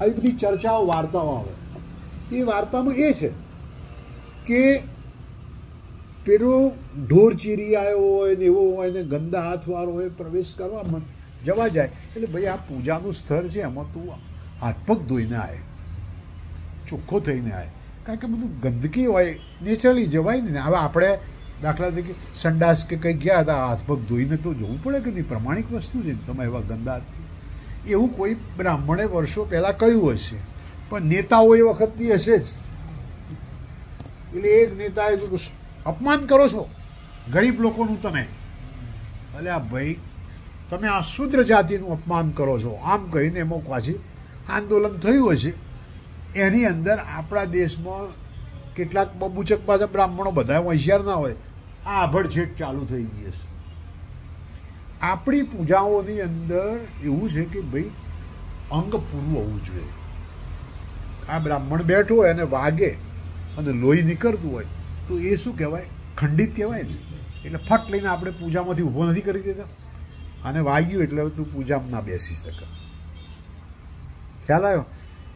આવી બધી ચર્ચાઓ, વાર્તાઓ આવે. એ વાર્તામાં એ છે કે પેલો ઢોર ચીરી આવ્યો હોય ને એવો હોય ને ગંદા હાથવાળો હોય, પ્રવેશ કરવામાં જવા જાય. એટલે ભાઈ આ પૂજાનું સ્થળ છે, એમાં તું હાથ પગ ધોઈને આવે ચોખ્ખો થઈને આવે કારણ કે બધું ગંદકી હોય, નેચરલી જવાય ને. હવે આપણે દાખલા તરીકે સંડાસ કે કંઈ ગયા હતા, હાથ પગ ધોઈને તો જવું પડે કે નહીં? પ્રમાણિક વસ્તુ છે ને. તમે એવા ગંદા એવું કોઈ બ્રાહ્મણે વર્ષો પહેલાં કહ્યું હશે. પણ નેતાઓ એ વખતની હશે જ. એટલે એક નેતાએ અપમાન કરો છો? ગરીબ લોકોનું તમે. એટલે આ ભાઈ, તમે આ શુદ્ર જાતિનું અપમાન કરો છો. આમ કરીને એમાં પાછી આંદોલન થયું હશે. એની અંદર આપણા દેશમાં કેટલાક બબુચક પાછા બ્રાહ્મણો બધા હોશિયાર ના હોય. આ આભડછેટ ચાલુ થઈ ગઈ હશે. આપણી પૂજાઓની અંદર એવું છે કે ભાઈ અંગ પૂરું હોવું જોઈએ. આ બ્રાહ્મણ બેઠો હોય અને વાગે અને લોહી નીકળતું હોય, તો એ શું કહેવાય? ખંડિત કહેવાય ને. એટલે ફટ લઈને આપણે પૂજામાંથી ઊભો નથી કરી દેતા. અને વાગ્યું એટલે તું પૂજામાં ના બેસી શકે. ખ્યાલ આવ્યો?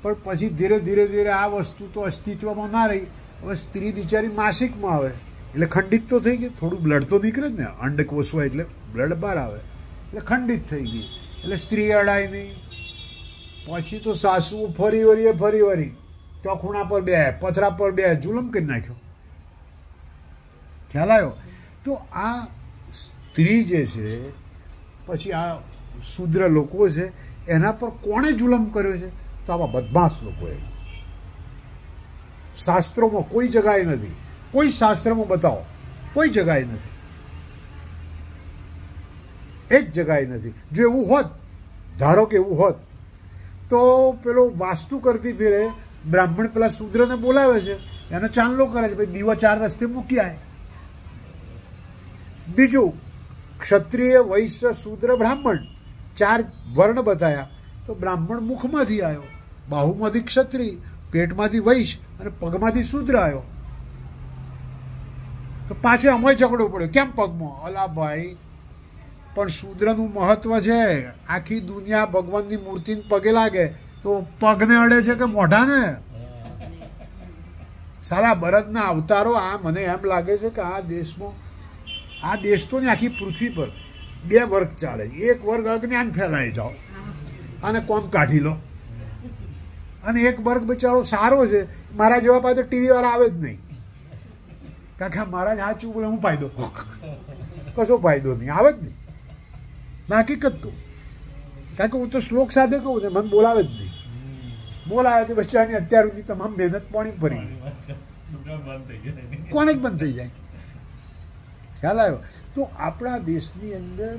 પણ પછી ધીરે ધીરે ધીરે આ વસ્તુ તો અસ્તિત્વમાં ના રહી. હવે સ્ત્રી બિચારી માસિકમાં આવે. એટલે ખંડિત તો થઈ ગયું થોડું બ્લડ તો નીકળે જ ને અંડ હોય એટલે બ્લડ બહાર આવે. એટલે ખંડિત થઈ ગઈ. એટલે સ્ત્રી અડાય નહીં. પછી તો સાસુ ફરી વળીએ, ફરી વળી. તો ખૂણા પર બે, પથરા પર બે, જુલમ કરી નાખ્યો. ખ્યાલ આવ્યો? તો આ સ્ત્રી જે છે, પછી આ શુદ્ર લોકો છે, એના પર કોણે જુલમ કર્યો છે? તો આવા બદમાશ લોકોએ. શાસ્ત્રોમાં કોઈ જગાએ નથી. કોઈ શાસ્ત્રમાં બતાવો. કોઈ જગાએ નથી. એક જગાએ નથી. જો એવું હોત, ધારો કે એવું હોત, તો પેલો વાસ્તુ કરતી ફેરે બ્રાહ્મણ પેલા શૂદ્રને બોલાવે છે. એને ચાંદલો કરે છે. ભાઈ દીવા ચાર રસ્તે મૂકી આવે બીજું, ક્ષત્રિય વૈશ્ય શૂદ્ર, બ્રાહ્મણ ચાર વર્ણ બતાયા. તો બ્રાહ્મણ મુખમાંથી આવ્યો. બાહુમાંથી ક્ષત્રિય, પેટમાંથી વૈશ અને પગમાંથી શૂદ્ર આવ્યો. તો પાછું અમય ઝઘડો પડ્યો. કેમ પગમાં? અલા ભાઈ, પણ શૂદ્રનું મહત્વ છે. આખી દુનિયા ભગવાનની મૂર્તિને પગે લાગે. તો પગને અડે છે કે મોઢાને? સારા બરદના અવતારો આ મને એમ લાગે છે કે આ દેશમાં આ દેશ તો ને આખી પૃથ્વી પર બે વર્ગ ચાલે એક વર્ગ અજ્ઞાન ફેલાઈ જાઓ. અને કોમ કાઢી લો. અને એક વર્ગ બિચારો સારો છે. મારા જેવા પાસે ટીવી વાળા આવે જ નહીં. કાકા મારા જ ચૂપ બોલે હું ફાયદો કશો ફાયદો નહીં, આવે જ નહીં. ના, હકીકત કહું. કારણ કે હું તો શ્લોક સાથે કહું ને મને બોલાવે જ નહીં. બોલાવે તો બચ્ચાની અત્યાર સુધી તમામ મહેનત પાણી ભરી ગઈ. કોને જ બંધ થઈ જાય? ખ્યાલ આવ્યો? તો આપણા દેશની અંદર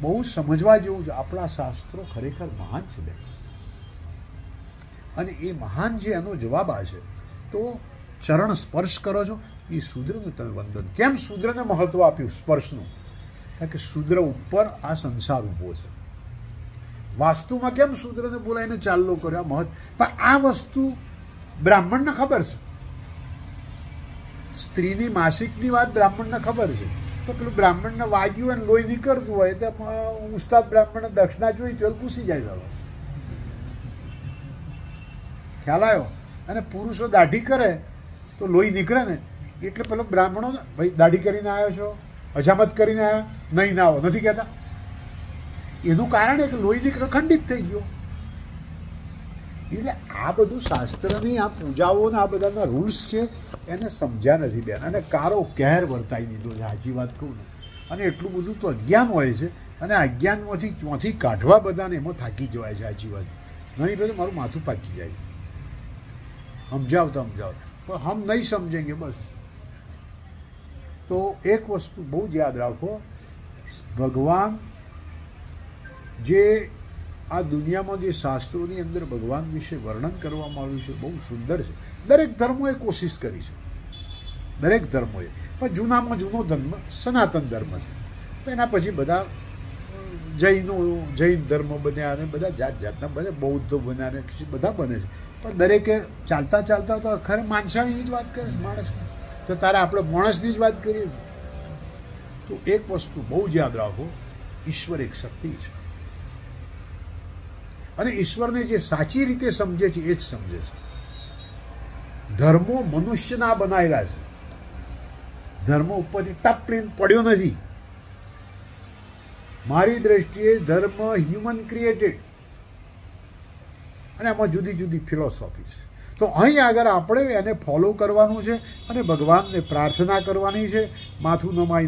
બહુ સમજવા જેવું છે, આપણા શાસ્ત્રો ખરેખર મહાન છે બેન. અને એ મહાન છે એનો જવાબ આ છે, તો ચરણ સ્પર્શ કરો છો એ શૂદ્રનું તમે વંદન. કેમ શૂદ્રને મહત્વ આપ્યું સ્પર્શનું? કારણ કે શૂદ્ર ઉપર આ સંસાર ઊભો છે. વાસ્તુમાં કેમ શૂદ્રને બોલાવીને ચાલ્લો કર્યો? આ મહત્વ. પણ આ વસ્તુ બ્રાહ્મણને ખબર છે. સ્ત્રીની માસિકની વાત બ્રાહ્મણને ખબર છે. તો પેલું બ્રાહ્મણને વાગ્યું અને લોહી નીકળતું હોય તો ઉસ્તાદ બ્રાહ્મણને દક્ષિણા જોઈ તો ઘૂસી જાય ચાલો ખ્યાલ આવ્યો? અને પુરુષો દાઢી કરે તો લોહી નીકળે ને એટલે પેલો બ્રાહ્મણો ભાઈ, દાઢી કરીને આવ્યો છો? અજામત કરીને આવ્યો? નહીં, ના આવો. નથી કહેતા. એનું કારણ એ કે લોહી નીકળે ખંડિત થઈ ગયો. એટલે આ બધું શાસ્ત્રની આ પૂજાઓ આ બધાના રૂલ્સ છે, એને સમજ્યા નથી બેન. અને કારો કહેર વર્તાઈ દીધો છે હાજી વાત કહું ને. અને એટલું બધું તો અજ્ઞાન હોય છે, અને અજ્ઞાનમાંથી ત્યાંથી કાઢવા બધાને એમાં થાકી જવાય છે હાજી વાત. ઘણી બધું મારું માથું પાકી જાય છે. સમજાવતા સમજાવતા. પણ હમ નહીં સમજેંગે બસ. તો એક વસ્તુ બહુ જ યાદ રાખો. ભગવાન જે આ દુનિયામાં જે શાસ્ત્રોની અંદર ભગવાન વિશે વર્ણન કરવામાં આવ્યું છે, બહુ સુંદર છે. દરેક ધર્મોએ કોશિશ કરી છે. દરેક ધર્મોએ. પણ જૂનામાં જૂનો ધર્મ સનાતન ધર્મ છે. તો એના પછી બધા જૈનો, જૈન ધર્મ બન્યા અને બધા જાત જાતના બધા બૌદ્ધ બન્યા ને બધા બને છે. પણ દરેકે ચાલતા ચાલતા તો ખરે માનસાણીની જ વાત કરે છે, માણસની. તો તારે આપણે માણસની જ વાત કરીએ છીએ. તો એક વસ્તુ બહુ જ યાદ રાખો, ઈશ્વર એક શક્તિ છે. અને ઈશ્વરને જે સાચી રીતે સમજે છે એ જ સમજે છે. ધર્મો મનુષ્યના બનાવેલા છે. ધર્મ ઉપરથી ટપ પડ્યો નથી. મારી દ્રષ્ટિએ ધર્મ હ્યુમન ક્રિએટેડ અને આમાં જુદી જુદી ફિલોસોફી છે. તો અહીં આગળ આપણે એને ફોલો કરવાનું છે અને ભગવાનને પ્રાર્થના કરવાની છે. માથું નમાઈ